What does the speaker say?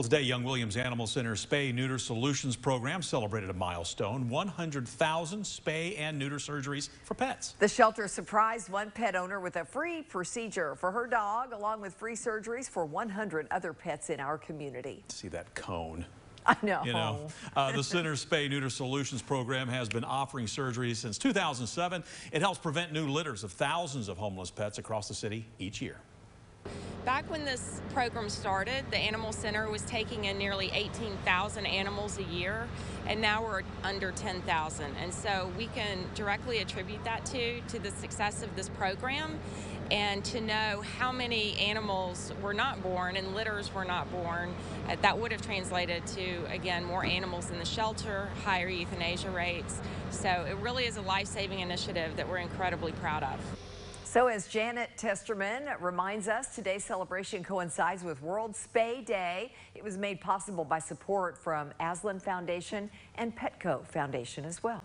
Well, today, Young Williams Animal Center Spay Neuter Solutions program celebrated a milestone 100,000 spay and neuter surgeries for pets. The shelter surprised one pet owner with a free procedure for her dog, along with free surgeries for 100 other pets in our community. See that cone. I know. You know, uh, the Center's Spay Neuter Solutions program has been offering surgeries since 2007. It helps prevent new litters of thousands of homeless pets across the city each year. Back when this program started, the Animal Center was taking in nearly 18,000 animals a year, and now we're under 10,000. And so we can directly attribute that to, to the success of this program and to know how many animals were not born and litters were not born. Uh, that would have translated to, again, more animals in the shelter, higher euthanasia rates. So it really is a life-saving initiative that we're incredibly proud of. So as Janet Testerman reminds us, today's celebration coincides with World Spay Day. It was made possible by support from Aslan Foundation and Petco Foundation as well.